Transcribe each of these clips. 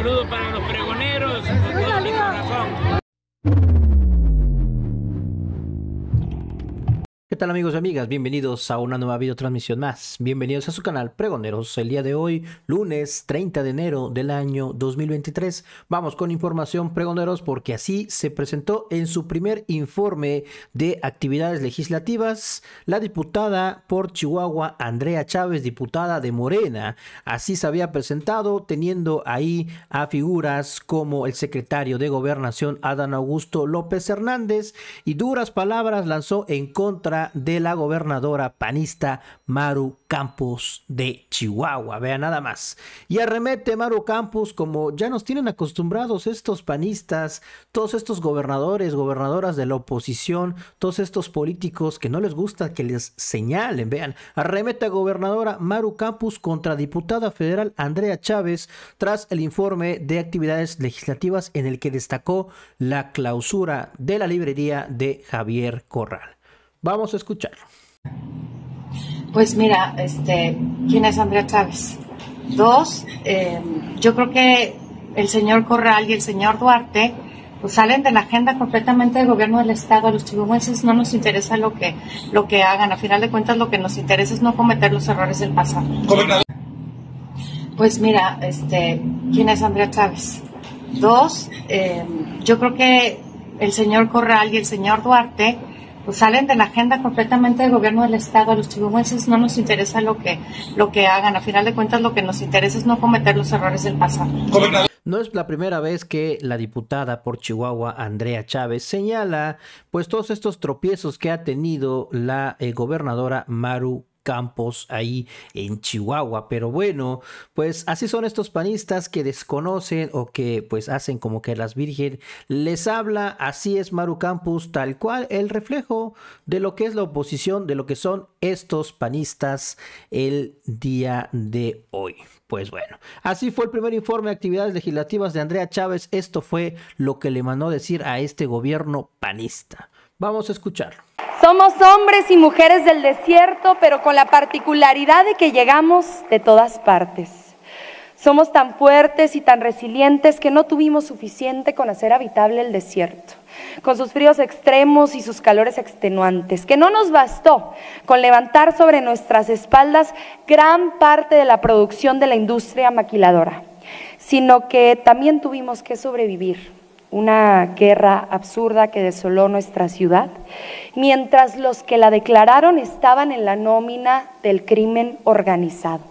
saludo para tal amigos y amigas? Bienvenidos a una nueva videotransmisión más. Bienvenidos a su canal Pregoneros. El día de hoy, lunes 30 de enero del año 2023, vamos con información Pregoneros porque así se presentó en su primer informe de actividades legislativas la diputada por Chihuahua Andrea Chávez, diputada de Morena. Así se había presentado teniendo ahí a figuras como el secretario de Gobernación Adán Augusto López Hernández y duras palabras lanzó en contra de la gobernadora panista Maru Campos de Chihuahua. Vea nada más. Y arremete Maru Campos como ya nos tienen acostumbrados estos panistas, todos estos gobernadores, gobernadoras de la oposición, todos estos políticos que no les gusta que les señalen. Vean, arremete a gobernadora Maru Campos contra diputada federal Andrea Chávez tras el informe de actividades legislativas en el que destacó la clausura de la librería de Javier Corral. Vamos a escucharlo. Pues mira, este, ¿quién es Andrea Chávez? Dos, eh, yo creo que el señor Corral y el señor Duarte pues salen de la agenda completamente del gobierno del estado. A los chihuahuenses no nos interesa lo que, lo que hagan. A final de cuentas lo que nos interesa es no cometer los errores del pasado. Pues mira, este, ¿quién es Andrea Chávez? Dos, eh, yo creo que el señor Corral y el señor Duarte pues salen de la agenda completamente del gobierno del estado. A los chihuahuenses no nos interesa lo que, lo que hagan. A final de cuentas lo que nos interesa es no cometer los errores del pasado. No es la primera vez que la diputada por Chihuahua, Andrea Chávez, señala pues todos estos tropiezos que ha tenido la eh, gobernadora Maru campos ahí en Chihuahua. Pero bueno, pues así son estos panistas que desconocen o que pues hacen como que las virgen les habla. Así es Maru Campos, tal cual el reflejo de lo que es la oposición, de lo que son estos panistas el día de hoy. Pues bueno, así fue el primer informe de actividades legislativas de Andrea Chávez. Esto fue lo que le mandó decir a este gobierno panista. Vamos a escucharlo. Somos hombres y mujeres del desierto, pero con la particularidad de que llegamos de todas partes. Somos tan fuertes y tan resilientes que no tuvimos suficiente con hacer habitable el desierto, con sus fríos extremos y sus calores extenuantes, que no nos bastó con levantar sobre nuestras espaldas gran parte de la producción de la industria maquiladora, sino que también tuvimos que sobrevivir una guerra absurda que desoló nuestra ciudad, mientras los que la declararon estaban en la nómina del crimen organizado.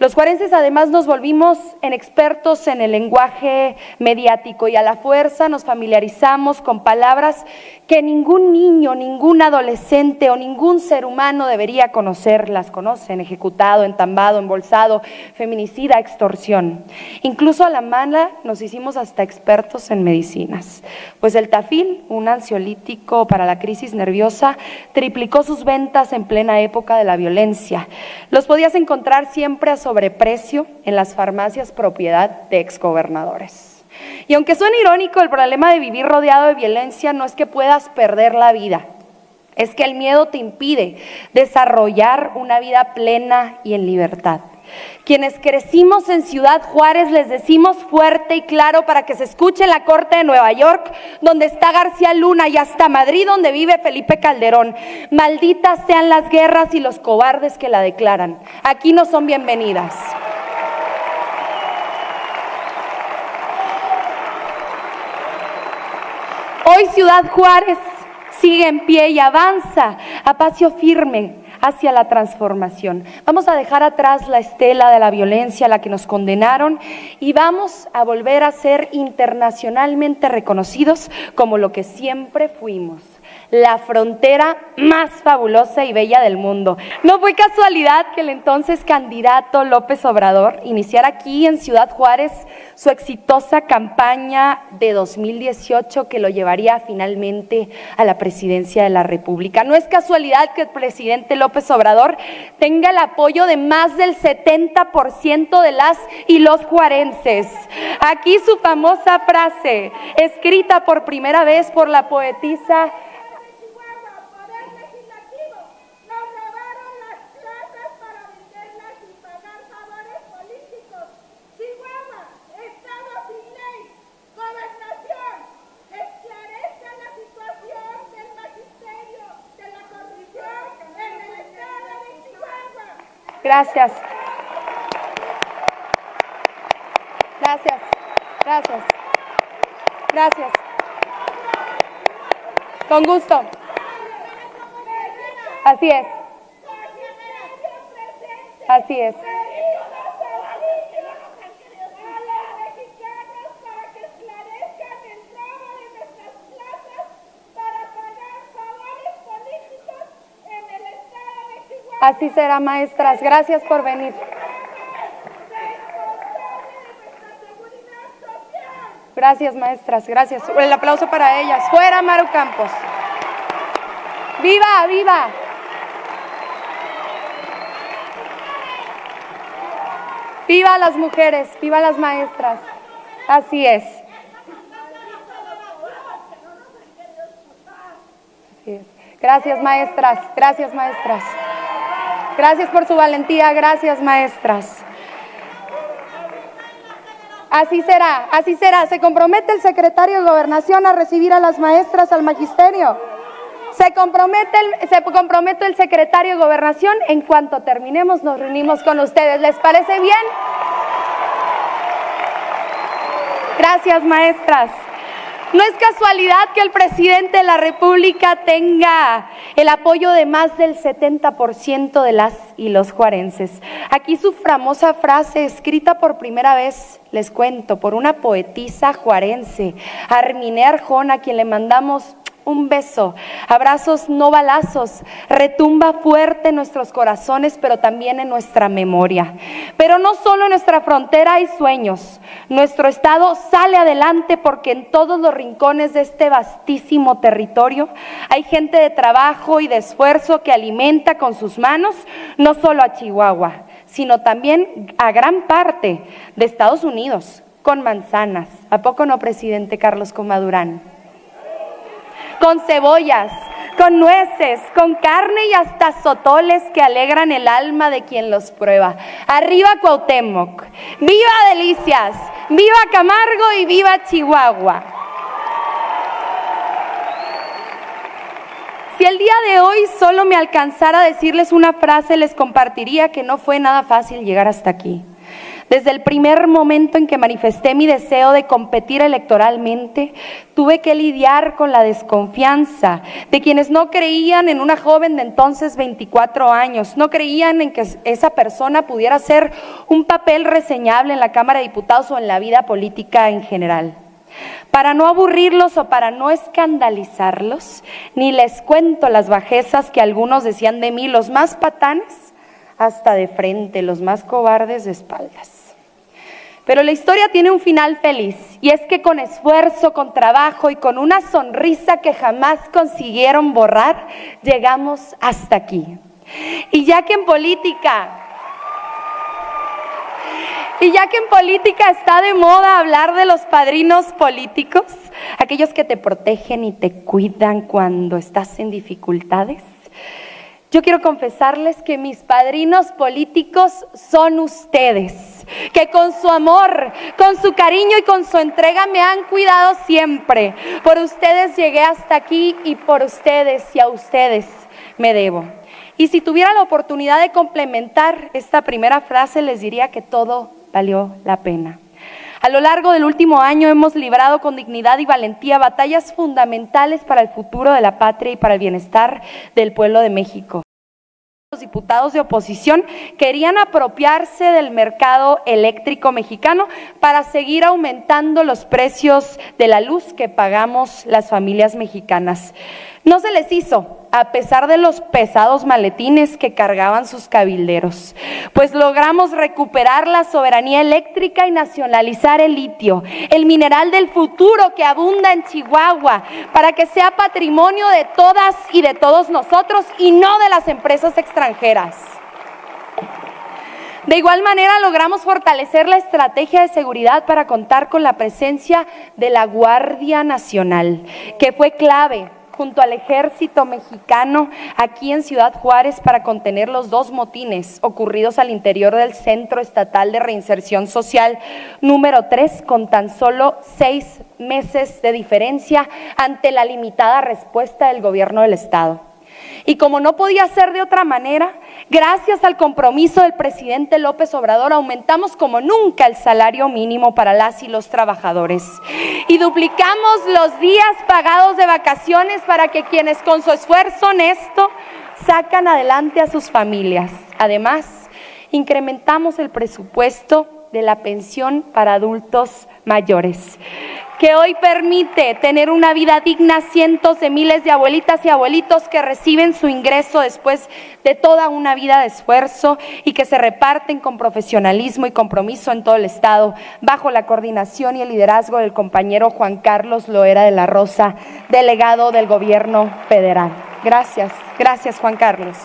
Los juarenses además nos volvimos en expertos en el lenguaje mediático y a la fuerza nos familiarizamos con palabras que ningún niño, ningún adolescente o ningún ser humano debería conocer. Las conocen, ejecutado, entambado, embolsado, feminicida, extorsión. Incluso a la mala nos hicimos hasta expertos en medicinas, pues el tafil, un ansiolítico para la crisis nerviosa, triplicó sus ventas en plena época de la violencia. Los podías encontrar siempre a sobreprecio en las farmacias propiedad de exgobernadores. Y aunque suene irónico, el problema de vivir rodeado de violencia no es que puedas perder la vida, es que el miedo te impide desarrollar una vida plena y en libertad. Quienes crecimos en Ciudad Juárez les decimos fuerte y claro para que se escuche en la Corte de Nueva York, donde está García Luna, y hasta Madrid, donde vive Felipe Calderón. Malditas sean las guerras y los cobardes que la declaran. Aquí no son bienvenidas. Hoy Ciudad Juárez sigue en pie y avanza a paso firme hacia la transformación. Vamos a dejar atrás la estela de la violencia a la que nos condenaron y vamos a volver a ser internacionalmente reconocidos como lo que siempre fuimos la frontera más fabulosa y bella del mundo. No fue casualidad que el entonces candidato López Obrador iniciara aquí en Ciudad Juárez su exitosa campaña de 2018 que lo llevaría finalmente a la presidencia de la República. No es casualidad que el presidente López Obrador tenga el apoyo de más del 70% de las y los juarenses. Aquí su famosa frase, escrita por primera vez por la poetisa Gracias. Gracias. Gracias. Gracias. Con gusto. Así es. Así es. Así será, maestras. Gracias por venir. Gracias, maestras. Gracias. El aplauso para ellas. Fuera, Maru Campos. ¡Viva, viva! ¡Viva las mujeres! ¡Viva las maestras! Así es. Así es. Gracias, maestras. Gracias, maestras. Gracias por su valentía. Gracias, maestras. Así será, así será. Se compromete el secretario de Gobernación a recibir a las maestras al magisterio. Se compromete, el, se compromete el secretario de Gobernación. En cuanto terminemos, nos reunimos con ustedes. ¿Les parece bien? Gracias, maestras. No es casualidad que el presidente de la República tenga el apoyo de más del 70% de las y los juarenses. Aquí su famosa frase, escrita por primera vez, les cuento, por una poetisa juarense, Arminé Arjona, a quien le mandamos un beso, abrazos no balazos, retumba fuerte en nuestros corazones, pero también en nuestra memoria. Pero no solo en nuestra frontera hay sueños, nuestro Estado sale adelante porque en todos los rincones de este vastísimo territorio hay gente de trabajo y de esfuerzo que alimenta con sus manos no solo a Chihuahua, sino también a gran parte de Estados Unidos, con manzanas. ¿A poco no, presidente Carlos Comadurán? Con cebollas, con nueces, con carne y hasta sotoles que alegran el alma de quien los prueba. Arriba Cuauhtémoc, viva Delicias, viva Camargo y viva Chihuahua. Si el día de hoy solo me alcanzara a decirles una frase, les compartiría que no fue nada fácil llegar hasta aquí. Desde el primer momento en que manifesté mi deseo de competir electoralmente, tuve que lidiar con la desconfianza de quienes no creían en una joven de entonces 24 años, no creían en que esa persona pudiera hacer un papel reseñable en la Cámara de Diputados o en la vida política en general. Para no aburrirlos o para no escandalizarlos, ni les cuento las bajezas que algunos decían de mí, los más patanes hasta de frente, los más cobardes de espaldas. Pero la historia tiene un final feliz y es que con esfuerzo, con trabajo y con una sonrisa que jamás consiguieron borrar, llegamos hasta aquí. Y ya que en política, y ya que en política está de moda hablar de los padrinos políticos, aquellos que te protegen y te cuidan cuando estás en dificultades, yo quiero confesarles que mis padrinos políticos son ustedes, que con su amor, con su cariño y con su entrega me han cuidado siempre. Por ustedes llegué hasta aquí y por ustedes y a ustedes me debo. Y si tuviera la oportunidad de complementar esta primera frase, les diría que todo valió la pena. A lo largo del último año hemos librado con dignidad y valentía batallas fundamentales para el futuro de la patria y para el bienestar del pueblo de México. Los diputados de oposición querían apropiarse del mercado eléctrico mexicano para seguir aumentando los precios de la luz que pagamos las familias mexicanas. No se les hizo, a pesar de los pesados maletines que cargaban sus cabilderos, pues logramos recuperar la soberanía eléctrica y nacionalizar el litio, el mineral del futuro que abunda en Chihuahua, para que sea patrimonio de todas y de todos nosotros y no de las empresas extranjeras. De igual manera logramos fortalecer la estrategia de seguridad para contar con la presencia de la Guardia Nacional, que fue clave junto al ejército mexicano aquí en Ciudad Juárez para contener los dos motines ocurridos al interior del Centro Estatal de Reinserción Social número 3 con tan solo seis meses de diferencia ante la limitada respuesta del gobierno del Estado. Y como no podía ser de otra manera, gracias al compromiso del presidente López Obrador, aumentamos como nunca el salario mínimo para las y los trabajadores. Y duplicamos los días pagados de vacaciones para que quienes con su esfuerzo honesto sacan adelante a sus familias. Además, incrementamos el presupuesto de la pensión para adultos mayores, que hoy permite tener una vida digna a cientos de miles de abuelitas y abuelitos que reciben su ingreso después de toda una vida de esfuerzo y que se reparten con profesionalismo y compromiso en todo el Estado, bajo la coordinación y el liderazgo del compañero Juan Carlos Loera de la Rosa, delegado del gobierno federal. Gracias, gracias Juan Carlos.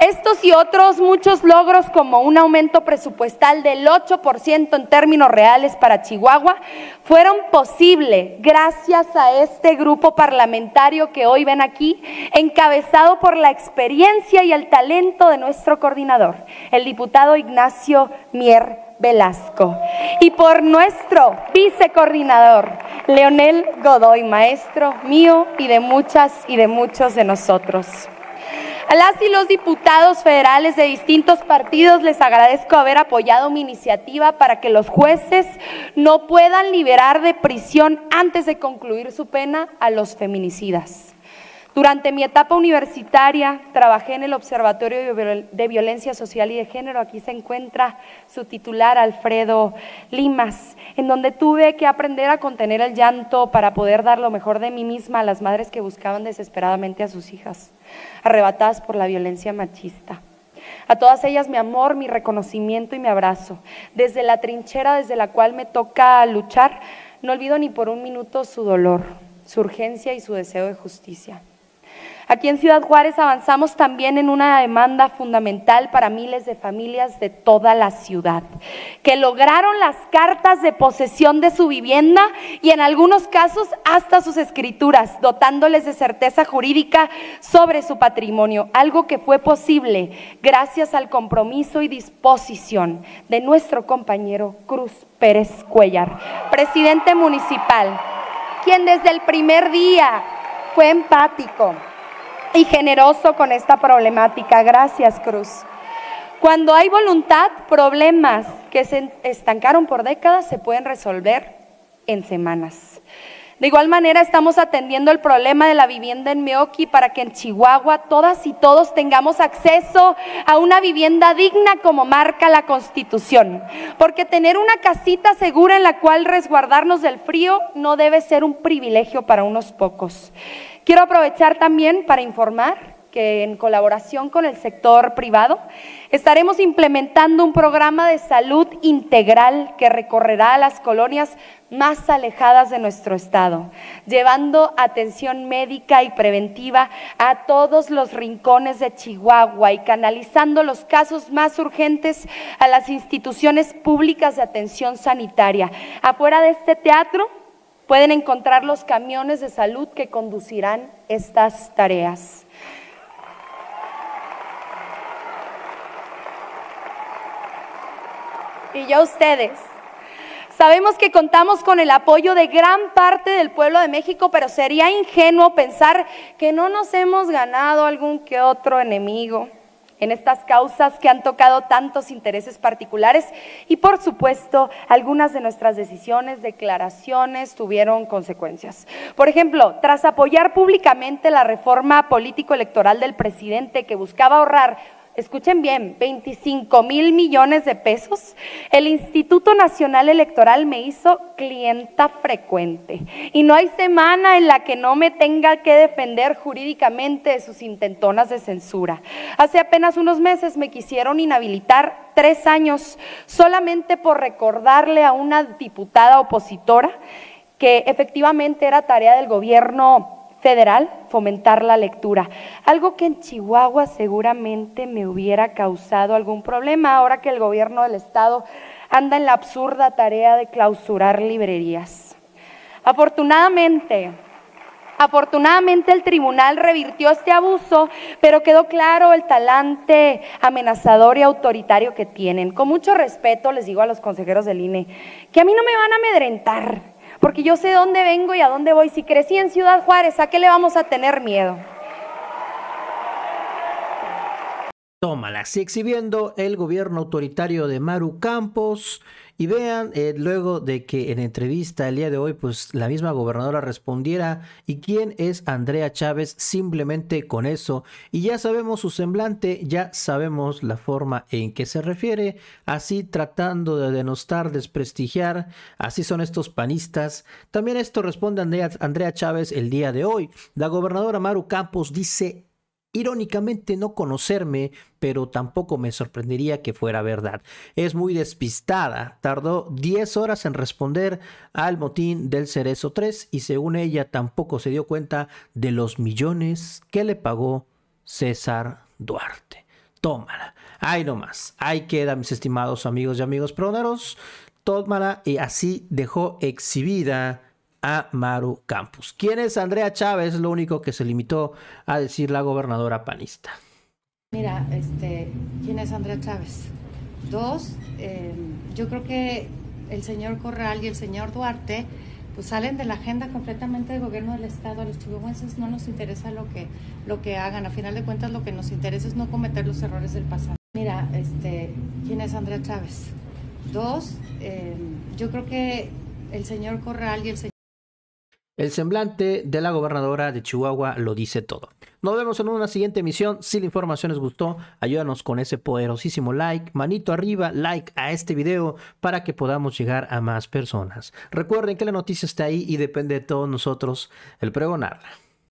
Estos y otros muchos logros como un aumento presupuestal del 8% en términos reales para Chihuahua fueron posibles gracias a este grupo parlamentario que hoy ven aquí, encabezado por la experiencia y el talento de nuestro coordinador, el diputado Ignacio Mier Velasco, y por nuestro vicecoordinador, Leonel Godoy, maestro mío y de muchas y de muchos de nosotros. A y los diputados federales de distintos partidos les agradezco haber apoyado mi iniciativa para que los jueces no puedan liberar de prisión antes de concluir su pena a los feminicidas. Durante mi etapa universitaria trabajé en el Observatorio de Violencia Social y de Género. Aquí se encuentra su titular, Alfredo Limas, en donde tuve que aprender a contener el llanto para poder dar lo mejor de mí misma a las madres que buscaban desesperadamente a sus hijas, arrebatadas por la violencia machista. A todas ellas mi amor, mi reconocimiento y mi abrazo. Desde la trinchera desde la cual me toca luchar, no olvido ni por un minuto su dolor, su urgencia y su deseo de justicia. Aquí en Ciudad Juárez avanzamos también en una demanda fundamental para miles de familias de toda la ciudad, que lograron las cartas de posesión de su vivienda y en algunos casos hasta sus escrituras, dotándoles de certeza jurídica sobre su patrimonio, algo que fue posible gracias al compromiso y disposición de nuestro compañero Cruz Pérez Cuellar, presidente municipal, quien desde el primer día fue empático y generoso con esta problemática. Gracias, Cruz. Cuando hay voluntad, problemas que se estancaron por décadas se pueden resolver en semanas. De igual manera, estamos atendiendo el problema de la vivienda en Meoki para que en Chihuahua todas y todos tengamos acceso a una vivienda digna como marca la Constitución. Porque tener una casita segura en la cual resguardarnos del frío no debe ser un privilegio para unos pocos. Quiero aprovechar también para informar en colaboración con el sector privado estaremos implementando un programa de salud integral que recorrerá las colonias más alejadas de nuestro estado, llevando atención médica y preventiva a todos los rincones de Chihuahua y canalizando los casos más urgentes a las instituciones públicas de atención sanitaria. Afuera de este teatro pueden encontrar los camiones de salud que conducirán estas tareas. Y ya ustedes, sabemos que contamos con el apoyo de gran parte del pueblo de México, pero sería ingenuo pensar que no nos hemos ganado algún que otro enemigo en estas causas que han tocado tantos intereses particulares y por supuesto algunas de nuestras decisiones, declaraciones tuvieron consecuencias. Por ejemplo, tras apoyar públicamente la reforma político-electoral del presidente que buscaba ahorrar escuchen bien, 25 mil millones de pesos, el Instituto Nacional Electoral me hizo clienta frecuente. Y no hay semana en la que no me tenga que defender jurídicamente de sus intentonas de censura. Hace apenas unos meses me quisieron inhabilitar tres años solamente por recordarle a una diputada opositora que efectivamente era tarea del gobierno federal fomentar la lectura, algo que en Chihuahua seguramente me hubiera causado algún problema ahora que el gobierno del estado anda en la absurda tarea de clausurar librerías. Afortunadamente, Afortunadamente el tribunal revirtió este abuso, pero quedó claro el talante amenazador y autoritario que tienen. Con mucho respeto les digo a los consejeros del INE que a mí no me van a amedrentar, porque yo sé dónde vengo y a dónde voy. Si crecí en Ciudad Juárez, ¿a qué le vamos a tener miedo? Tómala, así exhibiendo el gobierno autoritario de Maru Campos y vean, eh, luego de que en entrevista el día de hoy, pues la misma gobernadora respondiera, ¿y quién es Andrea Chávez? Simplemente con eso. Y ya sabemos su semblante, ya sabemos la forma en que se refiere, así tratando de denostar, desprestigiar, así son estos panistas. También esto responde Andrea, Andrea Chávez el día de hoy. La gobernadora Maru Campos dice irónicamente no conocerme, pero tampoco me sorprendería que fuera verdad. Es muy despistada, tardó 10 horas en responder al motín del Cerezo 3 y según ella tampoco se dio cuenta de los millones que le pagó César Duarte. Tómala. Ahí nomás. Ahí queda, mis estimados amigos y amigos proneros. Tómala y así dejó exhibida a Maru Campos. ¿Quién es Andrea Chávez? Lo único que se limitó a decir la gobernadora panista. Mira, este, ¿quién es Andrea Chávez? Dos, eh, yo creo que el señor Corral y el señor Duarte pues salen de la agenda completamente del gobierno del estado. A los chihuahuenses no nos interesa lo que, lo que hagan. A final de cuentas lo que nos interesa es no cometer los errores del pasado. Mira, este, ¿quién es Andrea Chávez? Dos, eh, yo creo que el señor Corral y el señor el semblante de la gobernadora de Chihuahua lo dice todo. Nos vemos en una siguiente emisión. Si la información les gustó, ayúdanos con ese poderosísimo like, manito arriba, like a este video para que podamos llegar a más personas. Recuerden que la noticia está ahí y depende de todos nosotros el pregonarla.